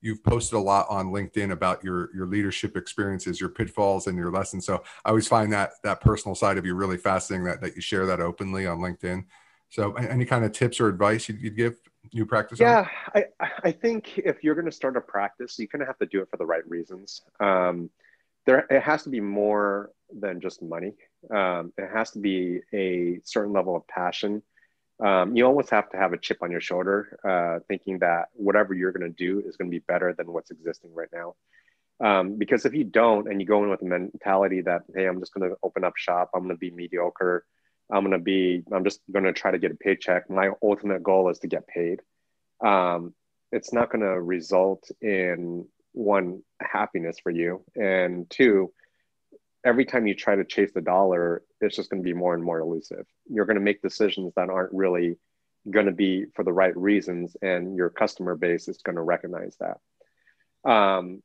you've posted a lot on LinkedIn about your your leadership experiences, your pitfalls, and your lessons. So I always find that that personal side of you really fascinating. That that you share that openly on LinkedIn. So any kind of tips or advice you'd, you'd give new practice? Yeah, I I think if you're going to start a practice, you kind of have to do it for the right reasons. Um, there it has to be more than just money. Um, it has to be a certain level of passion um, you almost have to have a chip on your shoulder, uh, thinking that whatever you're going to do is going to be better than what's existing right now. Um, because if you don't, and you go in with a mentality that, hey, I'm just going to open up shop, I'm going to be mediocre, I'm going to be, I'm just going to try to get a paycheck. My ultimate goal is to get paid. Um, it's not going to result in one happiness for you, and two, every time you try to chase the dollar, it's just going to be more and more elusive. You're going to make decisions that aren't really going to be for the right reasons, and your customer base is going to recognize that. Um,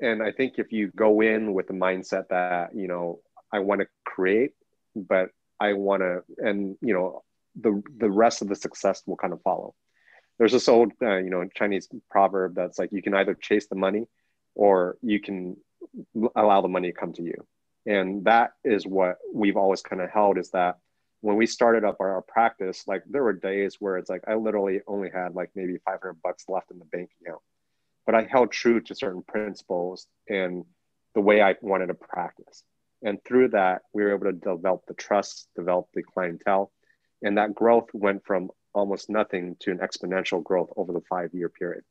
and I think if you go in with the mindset that you know I want to create, but I want to, and you know the the rest of the success will kind of follow. There's this old uh, you know Chinese proverb that's like you can either chase the money or you can allow the money to come to you and that is what we've always kind of held is that when we started up our, our, practice like there were days where it's like i literally only had like maybe 500 bucks left in the bank account. But i held true to certain principles and the way i wanted to practice. And through that we were able to develop the trust develop the clientele. And that growth went from almost nothing to an exponential growth over the five year period